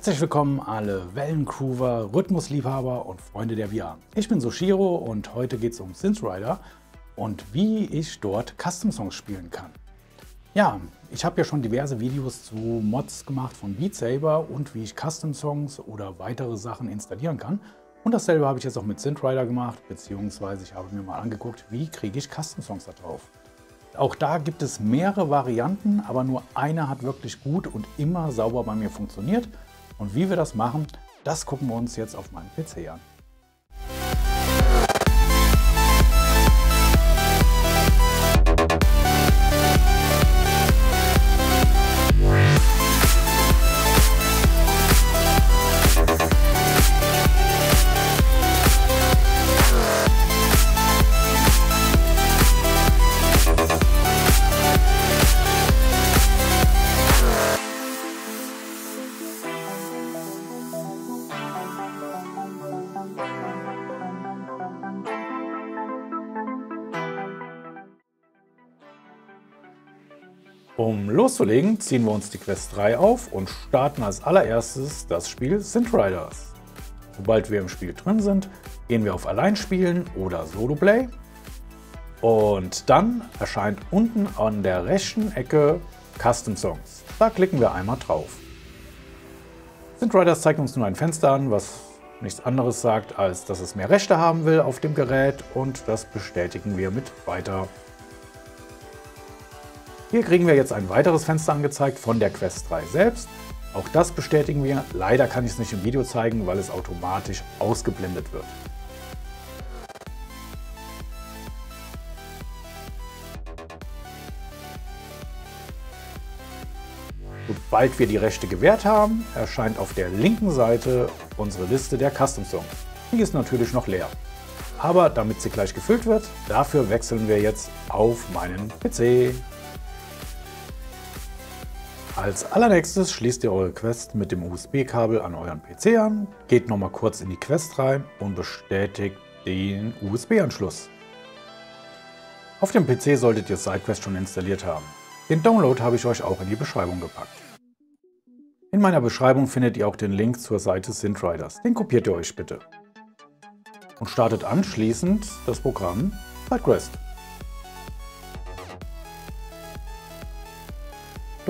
Herzlich willkommen alle Wellengroover, Rhythmusliebhaber und Freunde der VR. Ich bin Soshiro und heute geht es um Synthrider und wie ich dort Custom Songs spielen kann. Ja, ich habe ja schon diverse Videos zu Mods gemacht von Beat Saber und wie ich Custom Songs oder weitere Sachen installieren kann. Und dasselbe habe ich jetzt auch mit Synthrider gemacht, beziehungsweise ich habe mir mal angeguckt, wie kriege ich Custom Songs da drauf. Auch da gibt es mehrere Varianten, aber nur eine hat wirklich gut und immer sauber bei mir funktioniert. Und wie wir das machen, das gucken wir uns jetzt auf meinem PC an. Um loszulegen, ziehen wir uns die Quest 3 auf und starten als allererstes das Spiel Synthriders. Sobald wir im Spiel drin sind, gehen wir auf Alleinspielen oder Solo-Play. Und dann erscheint unten an der rechten Ecke Custom Songs. Da klicken wir einmal drauf. Synthriders zeigt uns nun ein Fenster an, was nichts anderes sagt, als dass es mehr Rechte haben will auf dem Gerät und das bestätigen wir mit Weiter hier kriegen wir jetzt ein weiteres Fenster angezeigt von der Quest 3 selbst. Auch das bestätigen wir. Leider kann ich es nicht im Video zeigen, weil es automatisch ausgeblendet wird. Sobald wir die Rechte gewährt haben, erscheint auf der linken Seite unsere Liste der Custom Songs. Die ist natürlich noch leer. Aber damit sie gleich gefüllt wird, dafür wechseln wir jetzt auf meinen PC. Als allernächstes schließt ihr eure Quest mit dem USB-Kabel an euren PC an, geht nochmal kurz in die Quest rein und bestätigt den USB-Anschluss. Auf dem PC solltet ihr SideQuest schon installiert haben. Den Download habe ich euch auch in die Beschreibung gepackt. In meiner Beschreibung findet ihr auch den Link zur Seite Synthriders. Den kopiert ihr euch bitte. Und startet anschließend das Programm SideQuest.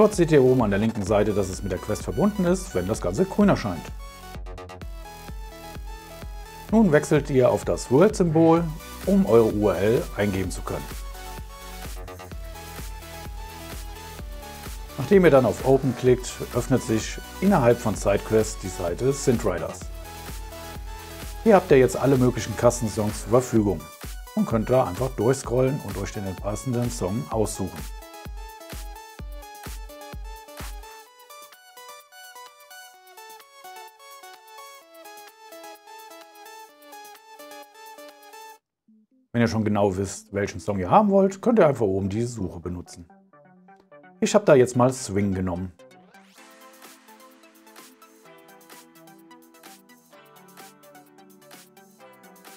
Dort seht ihr oben an der linken Seite, dass es mit der Quest verbunden ist, wenn das Ganze grün erscheint. Nun wechselt ihr auf das World-Symbol, um eure URL eingeben zu können. Nachdem ihr dann auf Open klickt, öffnet sich innerhalb von SideQuest die Seite Synthriders. Hier habt ihr jetzt alle möglichen Kassensongs zur Verfügung und könnt da einfach durchscrollen und euch den passenden Song aussuchen. Wenn ihr schon genau wisst, welchen Song ihr haben wollt, könnt ihr einfach oben diese Suche benutzen. Ich habe da jetzt mal Swing genommen.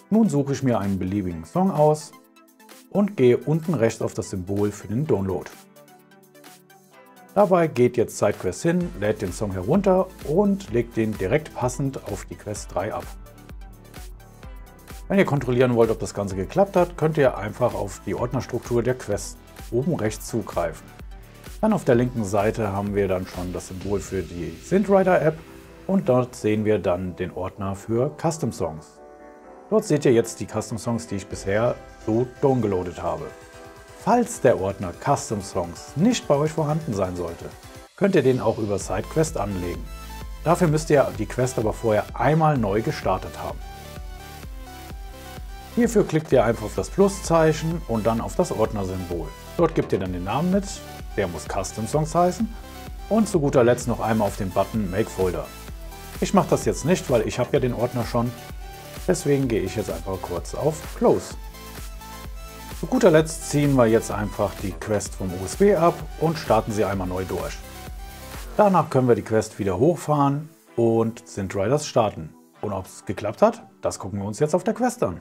Nun suche ich mir einen beliebigen Song aus und gehe unten rechts auf das Symbol für den Download. Dabei geht jetzt SideQuest hin, lädt den Song herunter und legt den direkt passend auf die Quest 3 ab. Wenn ihr kontrollieren wollt, ob das Ganze geklappt hat, könnt ihr einfach auf die Ordnerstruktur der Quest oben rechts zugreifen. Dann auf der linken Seite haben wir dann schon das Symbol für die Synthrider App und dort sehen wir dann den Ordner für Custom Songs. Dort seht ihr jetzt die Custom Songs, die ich bisher so downgeloadet habe. Falls der Ordner Custom Songs nicht bei euch vorhanden sein sollte, könnt ihr den auch über SideQuest anlegen. Dafür müsst ihr die Quest aber vorher einmal neu gestartet haben. Hierfür klickt ihr einfach auf das Pluszeichen und dann auf das Ordnersymbol. Dort gebt ihr dann den Namen mit, der muss Custom Songs heißen und zu guter Letzt noch einmal auf den Button Make Folder. Ich mache das jetzt nicht, weil ich habe ja den Ordner schon, deswegen gehe ich jetzt einfach kurz auf Close. Zu guter Letzt ziehen wir jetzt einfach die Quest vom USB ab und starten sie einmal neu durch. Danach können wir die Quest wieder hochfahren und Synthriders starten. Und ob es geklappt hat, das gucken wir uns jetzt auf der Quest an.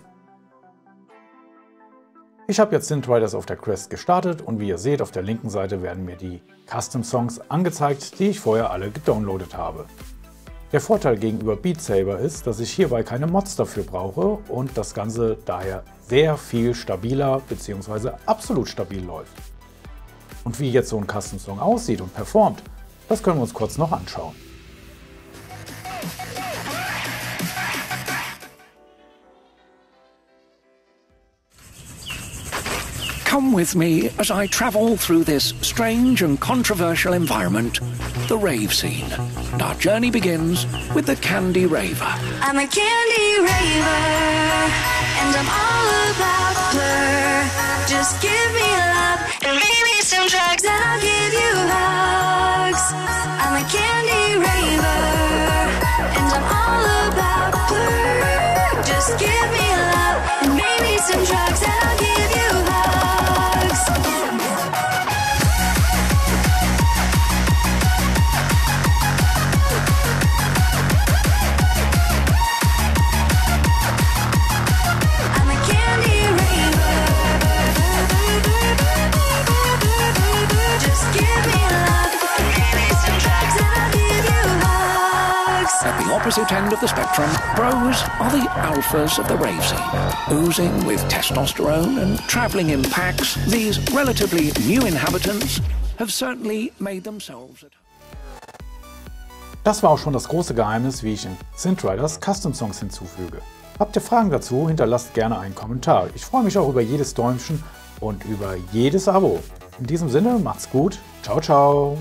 Ich habe jetzt Synthriders auf der Quest gestartet und wie ihr seht, auf der linken Seite werden mir die Custom Songs angezeigt, die ich vorher alle gedownloadet habe. Der Vorteil gegenüber Beat Saber ist, dass ich hierbei keine Mods dafür brauche und das Ganze daher sehr viel stabiler bzw. absolut stabil läuft. Und wie jetzt so ein Custom Song aussieht und performt, das können wir uns kurz noch anschauen. Come with me as I travel through this strange and controversial environment, the rave scene. And our journey begins with the Candy Raver. I'm a candy raver, and I'm all about her. Just give me love and maybe some drugs, and I'll give you hugs. I'm a candy raver, and I'm all about her. Just give me love and maybe some drugs, opposite end of the spectrum, bros are the alphas of the rave scene. Oozing with testosterone and travelling in packs, these relatively new inhabitants have certainly made themselves at. Das war auch schon das große Geheimnis, wie ich in Synthriders Custom Songs hinzufüge. Habt ihr Fragen dazu, hinterlasst gerne einen Kommentar. Ich freue mich auch über jedes Däumchen und über jedes Abo. In diesem Sinne, macht's gut. Ciao, ciao.